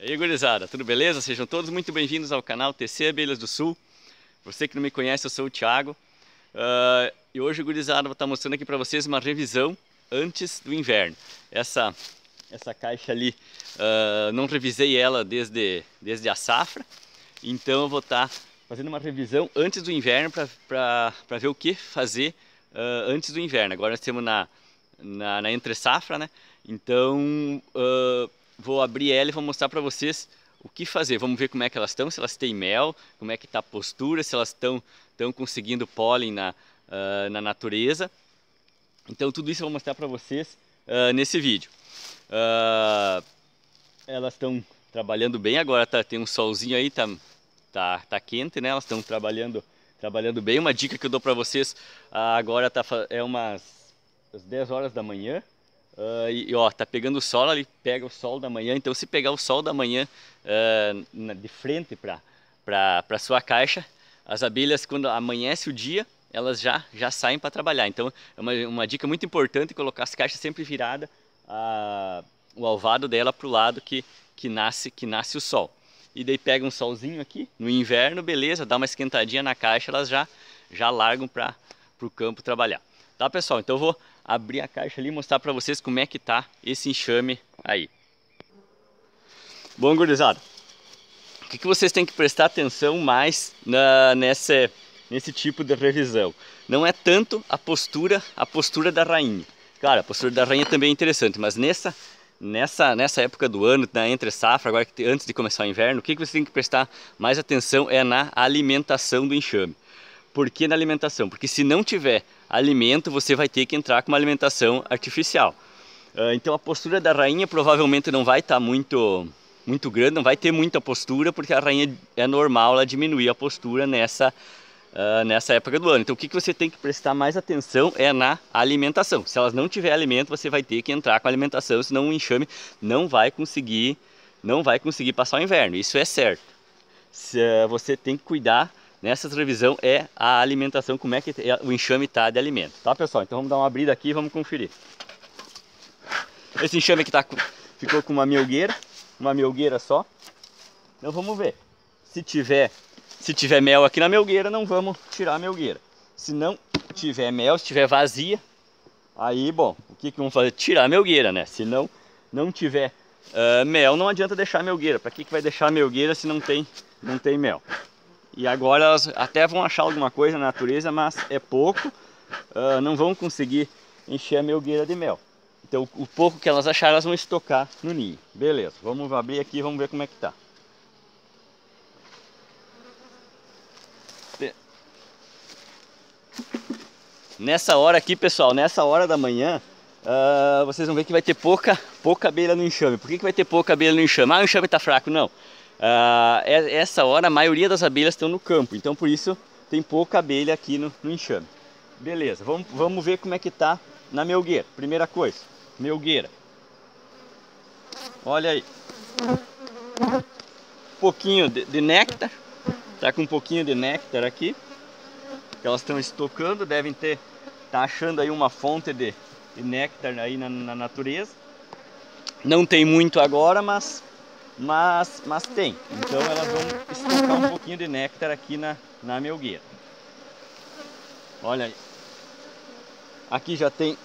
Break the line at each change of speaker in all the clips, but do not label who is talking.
E aí gurizada, tudo beleza? Sejam todos muito bem-vindos ao canal TC Abelhas do Sul. Você que não me conhece, eu sou o Thiago. Uh, e hoje, gurizada, vou estar mostrando aqui para vocês uma revisão antes do inverno. Essa, essa caixa ali, uh, não revisei ela desde, desde a safra, então eu vou estar fazendo uma revisão antes do inverno para ver o que fazer uh, antes do inverno. Agora nós estamos na, na, na entre safra, né? Então vou abrir ela e vou mostrar para vocês o que fazer. Vamos ver como é que elas estão, se elas têm mel, como é que está a postura, se elas estão estão conseguindo pólen na, uh, na natureza. Então tudo isso eu vou mostrar para vocês uh, nesse vídeo. Uh, elas estão trabalhando bem agora, tá, tem um solzinho aí, tá, tá, tá quente, né? Elas estão trabalhando, trabalhando bem. Uma dica que eu dou para vocês agora tá, é umas 10 horas da manhã, Uh, e ó, tá pegando o sol, ali pega o sol da manhã, então se pegar o sol da manhã uh, na, de frente para para sua caixa, as abelhas quando amanhece o dia, elas já já saem para trabalhar. Então é uma, uma dica muito importante colocar as caixas sempre virada a, o alvado dela para o lado que que nasce que nasce o sol. E daí pega um solzinho aqui no inverno, beleza, dá uma esquentadinha na caixa, elas já já largam para o campo trabalhar. Tá pessoal? Então eu vou abrir a caixa ali e mostrar para vocês como é que tá esse enxame aí. Bom, gurizada, o que, que vocês têm que prestar atenção mais na, nessa, nesse tipo de revisão? Não é tanto a postura, a postura da rainha. Claro, a postura da rainha também é interessante, mas nessa, nessa, nessa época do ano, na entre safra, agora antes de começar o inverno, o que, que você tem que prestar mais atenção é na alimentação do enxame. Por que na alimentação? Porque se não tiver alimento, você vai ter que entrar com uma alimentação artificial. Uh, então a postura da rainha provavelmente não vai estar tá muito, muito grande, não vai ter muita postura, porque a rainha é normal ela diminuir a postura nessa, uh, nessa época do ano. Então o que, que você tem que prestar mais atenção é na alimentação. Se elas não tiver alimento, você vai ter que entrar com alimentação, senão o enxame não vai conseguir, não vai conseguir passar o inverno. Isso é certo. Se, uh, você tem que cuidar nessa revisão é a alimentação, como é que é o enxame está de alimento, tá pessoal? Então vamos dar uma abrida aqui e vamos conferir. Esse enxame aqui tá, ficou com uma melgueira, uma melgueira só. Então vamos ver. Se tiver, se tiver mel aqui na melgueira, não vamos tirar a melgueira. Se não tiver mel, se tiver vazia, aí, bom, o que, que vamos fazer? Tirar a melgueira, né? Se não, não tiver uh, mel, não adianta deixar a melgueira. Para que, que vai deixar a melgueira se não tem, não tem mel? E agora elas até vão achar alguma coisa na natureza, mas é pouco, uh, não vão conseguir encher a melgueira de mel. Então o pouco que elas acharem, elas vão estocar no ninho. Beleza, vamos abrir aqui e vamos ver como é que tá. Nessa hora aqui, pessoal, nessa hora da manhã, uh, vocês vão ver que vai ter pouca, pouca abelha no enxame. Por que, que vai ter pouca abelha no enxame? Ah, o enxame está fraco. Não. Uh, essa hora a maioria das abelhas estão no campo, então por isso tem pouca abelha aqui no, no enxame. Beleza, vamos, vamos ver como é que tá na melgueira. Primeira coisa, melgueira. Olha aí. Um pouquinho de, de néctar. Tá com um pouquinho de néctar aqui. Elas estão estocando, devem ter tá achando aí uma fonte de, de néctar aí na, na natureza. Não tem muito agora, mas mas, mas tem. Então elas vão estocar um pouquinho de néctar aqui na, na melgueira. Olha aí. Aqui já tem,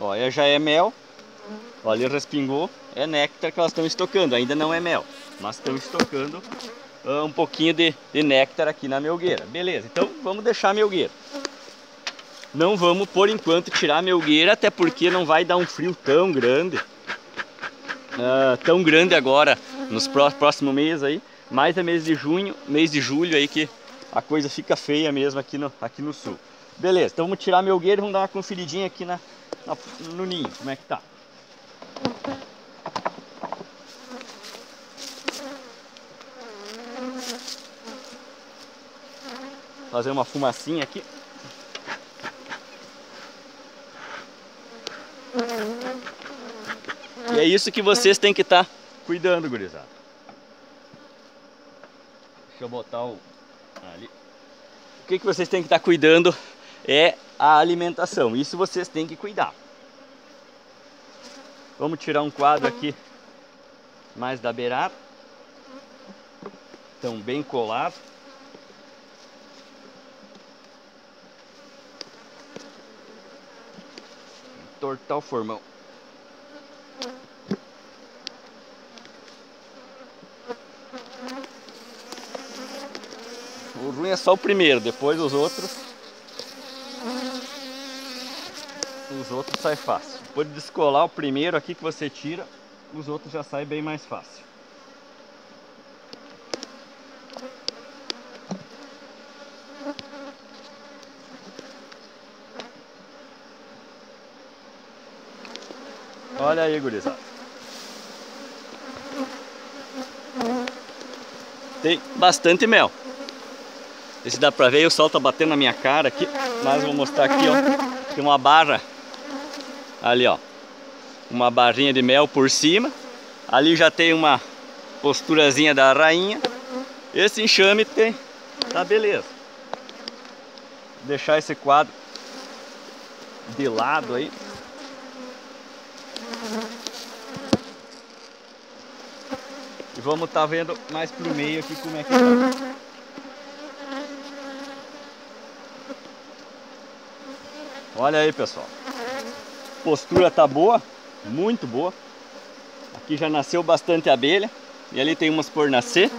olha, já é mel. Olha, respingou. É néctar que elas estão estocando. Ainda não é mel, mas estão estocando uh, um pouquinho de, de néctar aqui na melgueira. Beleza, então vamos deixar a melgueira. Não vamos, por enquanto, tirar a melgueira, até porque não vai dar um frio tão grande. Uh, tão grande agora nos próximos meses aí, mais é mês de junho, mês de julho aí que a coisa fica feia mesmo aqui no, aqui no sul. Beleza, então vamos tirar a melgueira e vamos dar uma conferidinha aqui na, na, no ninho, como é que tá. Fazer uma fumacinha aqui. E é isso que vocês têm que estar tá cuidando, gurizada. Deixa eu botar o ali. O que, que vocês têm que estar tá cuidando é a alimentação. Isso vocês têm que cuidar. Vamos tirar um quadro aqui mais da beirada. estão bem colados. Tortar o formão. É só o primeiro, depois os outros. Os outros saem fácil. Depois de descolar o primeiro aqui que você tira, os outros já saem bem mais fácil. Olha aí, gurizada. Tem bastante mel. Esse dá pra ver, o sol tá batendo na minha cara aqui. Mas vou mostrar aqui, ó. Tem uma barra. Ali, ó. Uma barrinha de mel por cima. Ali já tem uma posturazinha da rainha. Esse enxame tem. Tá beleza. Vou deixar esse quadro de lado aí. E vamos estar tá vendo mais pro meio aqui como é que tá. Olha aí, pessoal. Postura tá boa, muito boa. Aqui já nasceu bastante abelha. E ali tem umas por nascer.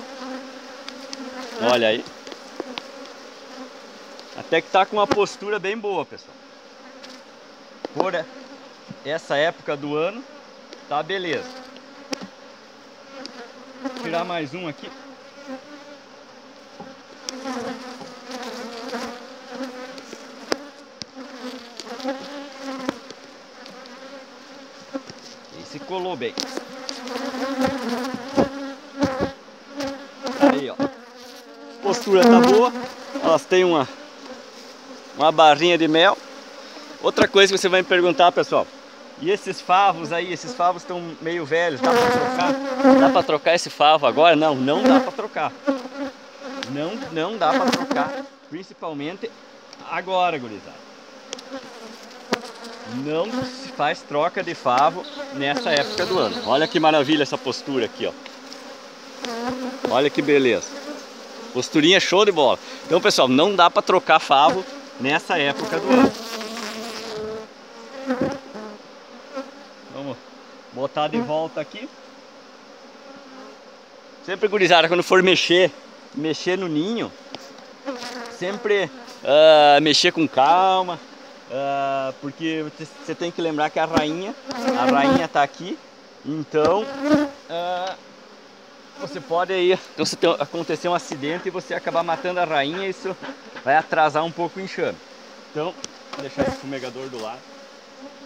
Olha aí. Até que tá com uma postura bem boa, pessoal. Por essa época do ano, tá beleza. Vou tirar mais um aqui. Esse colou bem. Aí, ó. Postura tá boa. Elas têm uma uma barrinha de mel. Outra coisa que você vai me perguntar, pessoal. E esses favos aí, esses favos estão meio velhos, dá para trocar? Dá para trocar esse favo agora? Não, não dá para trocar. Não, não dá para trocar, principalmente agora, gurizada. Não se faz troca de favo nessa época do ano. Olha que maravilha essa postura aqui, ó. Olha que beleza. Posturinha show de bola. Então, pessoal, não dá para trocar favo nessa época do ano. Vamos botar de volta aqui. Sempre gurizada, quando for mexer, mexer no ninho, sempre uh, mexer com calma, uh, porque você tem que lembrar que a rainha, a rainha está aqui, então uh, você pode aí, então se acontecer um acidente e você acabar matando a rainha, isso vai atrasar um pouco o enxame. Então, deixar esse fumegador do lado.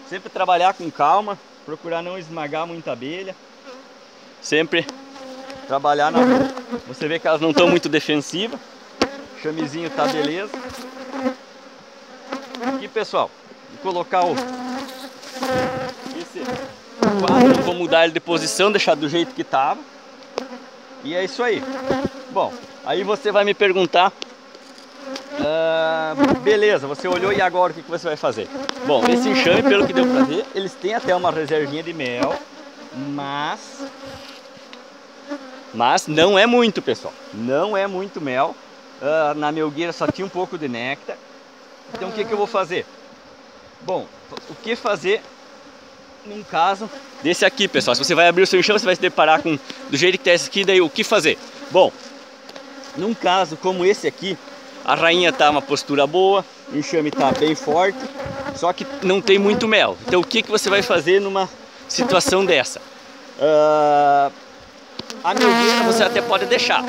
Sempre trabalhar com calma, procurar não esmagar muita abelha. Sempre trabalhar na. Você vê que elas não estão muito defensivas. O chamezinho tá beleza. Aqui, pessoal, vou colocar o esse quadro, vou mudar ele de posição, deixar do jeito que estava. E é isso aí. Bom, aí você vai me perguntar Uh, beleza, você olhou e agora o que, que você vai fazer? Bom, esse enxame, pelo que deu pra ver, eles têm até uma reservinha de mel, mas... Mas não é muito, pessoal. Não é muito mel. Uh, na melgueira só tinha um pouco de néctar. Então o que, que eu vou fazer? Bom, o que fazer num caso desse aqui, pessoal? Se você vai abrir o seu enxame, você vai se deparar com do jeito que está esse aqui, daí o que fazer? Bom, num caso como esse aqui, a rainha tá uma postura boa, o enxame tá bem forte, só que não tem muito mel. Então o que, que você vai fazer numa situação dessa? Uh, a melgueira você até pode deixar.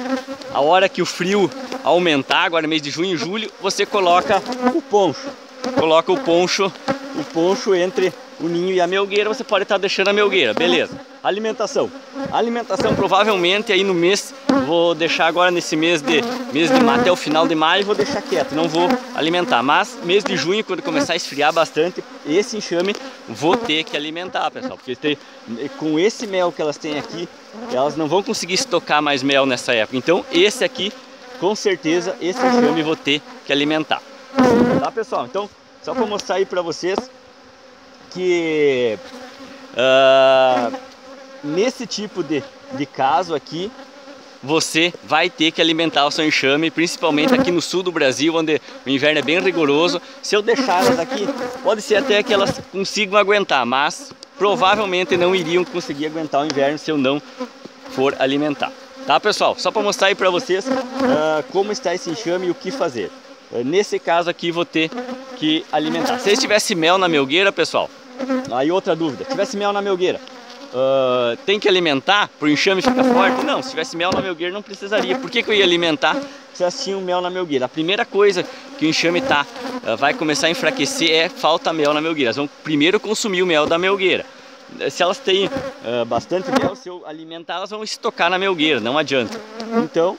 A hora que o frio aumentar, agora mês de junho e julho, você coloca o poncho. Coloca o poncho, o poncho entre o ninho e a melgueira, você pode estar deixando a melgueira, beleza. Alimentação. Alimentação provavelmente aí no mês, vou deixar agora nesse mês de mês de até o final de maio, vou deixar quieto, não vou alimentar. Mas mês de junho, quando começar a esfriar bastante, esse enxame vou ter que alimentar, pessoal. Porque tem, com esse mel que elas têm aqui, elas não vão conseguir estocar mais mel nessa época. Então esse aqui, com certeza, esse enxame vou ter que alimentar. Tá, pessoal? Então, só para mostrar aí para vocês que uh, nesse tipo de, de caso aqui, você vai ter que alimentar o seu enxame, principalmente aqui no sul do Brasil, onde o inverno é bem rigoroso. Se eu deixar elas aqui, pode ser até que elas consigam aguentar, mas provavelmente não iriam conseguir aguentar o inverno se eu não for alimentar. Tá, pessoal? Só para mostrar aí para vocês uh, como está esse enxame e o que fazer. Uh, nesse caso aqui, vou ter que alimentar. Se tivesse mel na melgueira, pessoal, aí outra dúvida. Se tivesse mel na melgueira, uh, tem que alimentar para o enxame ficar forte? Não, se tivesse mel na melgueira não precisaria. Por que, que eu ia alimentar se tinha um mel na melgueira? A primeira coisa que o enxame tá, uh, vai começar a enfraquecer é falta mel na melgueira. Elas vão primeiro consumir o mel da melgueira. Se elas têm uh, bastante mel, se eu alimentar, elas vão estocar na melgueira, não adianta. Então,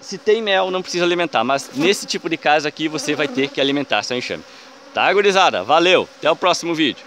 se tem mel, não precisa alimentar, mas nesse tipo de caso aqui você vai ter que alimentar seu enxame. Tá, gurizada? Valeu! Até o próximo vídeo.